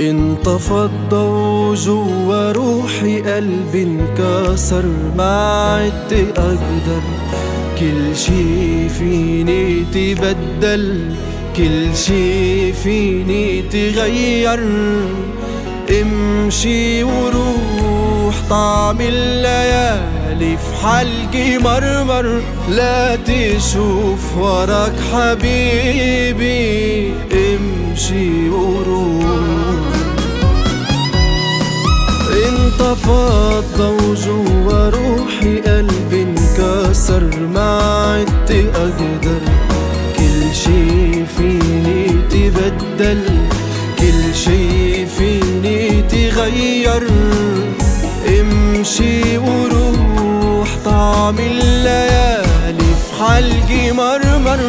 انطفى الضو جوا روحي قلبي انكسر ما عدت أقدر كل شي فيني تبدل كل شي فيني تغير. امشي وروح طعم الليالي في حلقي مرمر. لا تشوف وراك حبيبي امشي انطفى الضو جوا روحي قلبي انكسر ما عدت أقدر. كل شي فيني تبدل كل شي فيني تغير. امشي وروح طعم الليالي في حلقي مرمر.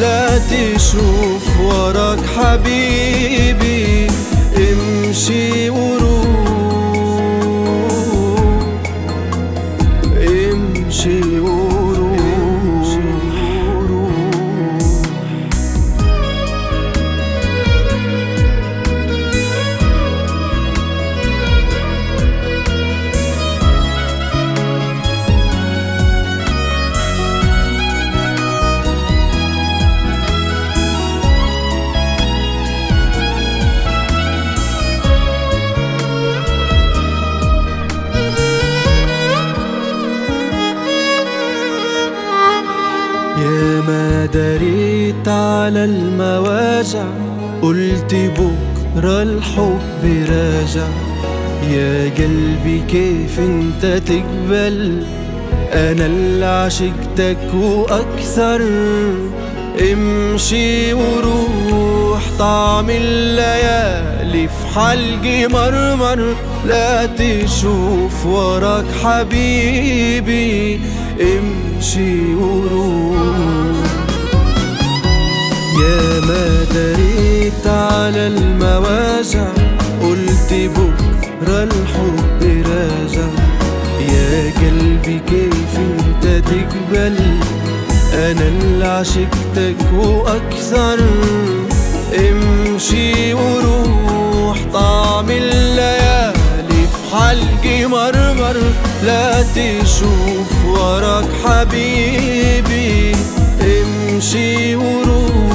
لا تشوف وراك حبيبي. امشي وروح يا ما دريت على المواجع قلت بكرة الحب راجع. يا قلبي كيف انت تقبل؟ أنا اللي عشقتك وأكثر. امشي وروح طعم الليالي في حلقي مرمر. لا تشوف وراك حبيبي. امشي وروح يا ما دريت على المواجع قلت بكرة الحب راجع يا قلبي كيف انت تقبل؟ أنا اللي عشقتك وأكثر. امشي وروح طعم الليالي في حلقي مرمر لا تشوف وراك حبيبي. امشي وروح.